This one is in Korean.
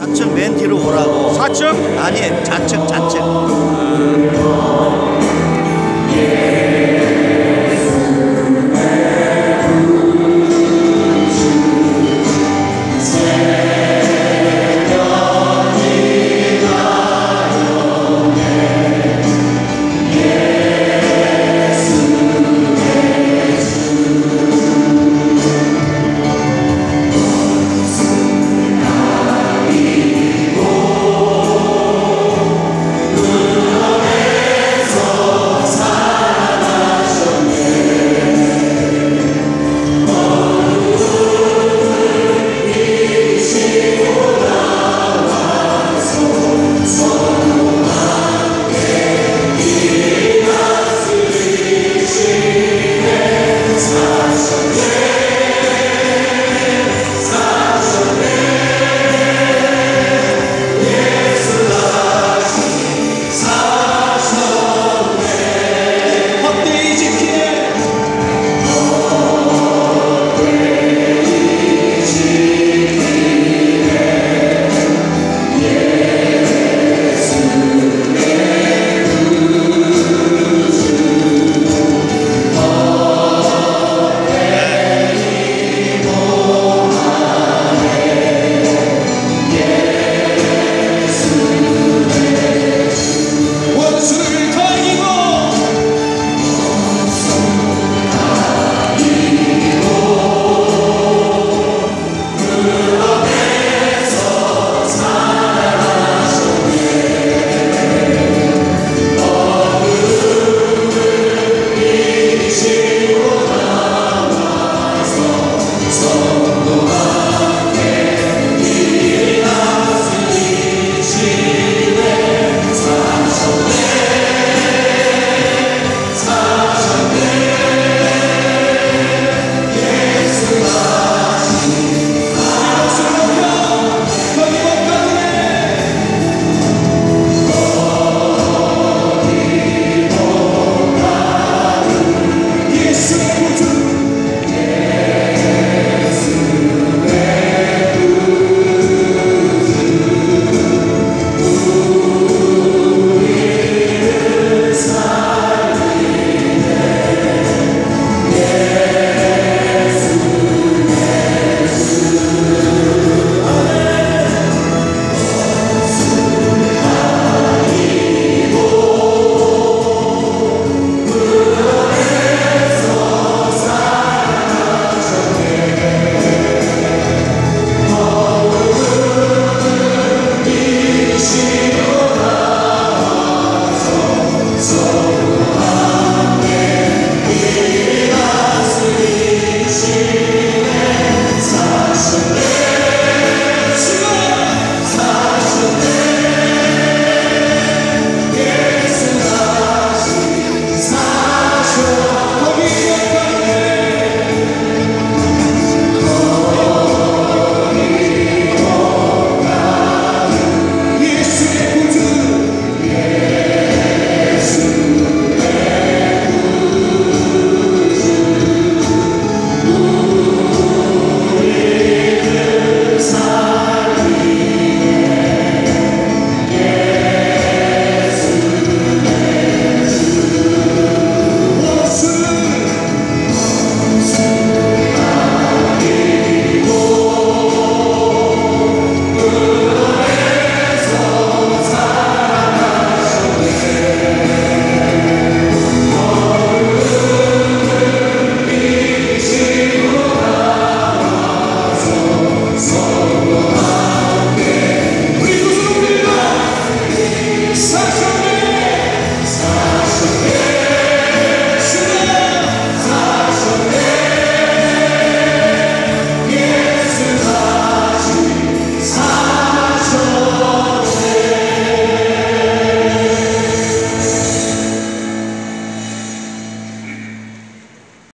좌측 맨 뒤로 오라고. 좌측 아니 좌측 좌측. 음...